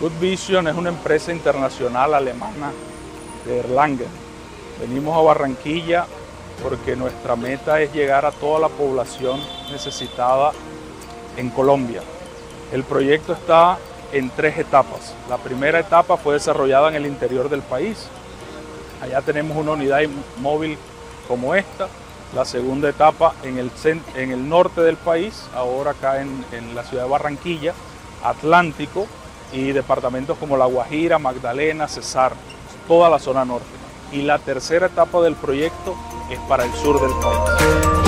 Good Vision es una empresa internacional alemana de Erlangen. Venimos a Barranquilla porque nuestra meta es llegar a toda la población necesitada en Colombia. El proyecto está en tres etapas. La primera etapa fue desarrollada en el interior del país. Allá tenemos una unidad móvil como esta. La segunda etapa en el, norte del país, ahora acá en la ciudad de Barranquilla, Atlántico y departamentos como La Guajira, Magdalena, Cesar, toda la zona norte. Y la tercera etapa del proyecto es para el sur del país.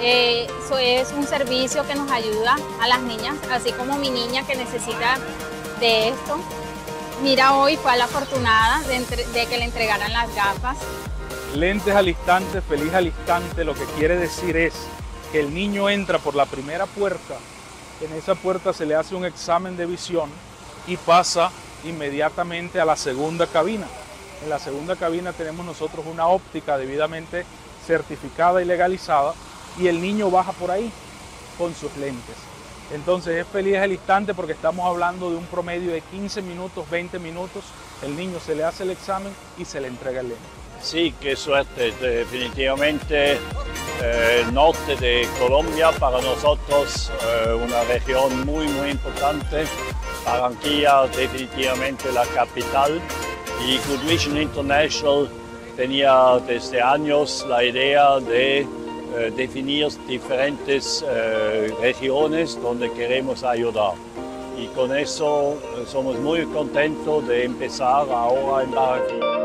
Eh, eso es un servicio que nos ayuda a las niñas, así como mi niña que necesita de esto. Mira, hoy fue la afortunada de que le entregaran las gafas. Lentes al instante, feliz al instante, lo que quiere decir es que el niño entra por la primera puerta, en esa puerta se le hace un examen de visión y pasa inmediatamente a la segunda cabina. En la segunda cabina tenemos nosotros una óptica debidamente certificada y legalizada y el niño baja por ahí con sus lentes. Entonces es feliz el instante porque estamos hablando de un promedio de 15 minutos, 20 minutos. El niño se le hace el examen y se le entrega el lente. Sí, qué suerte. Definitivamente eh, el norte de Colombia para nosotros eh, una región muy muy importante. Barranquilla definitivamente la capital y Good Vision International tenía desde años la idea de eh, definir diferentes regiones donde queremos ayudar. Y con eso somos muy contentos de empezar ahora en Barranquilla.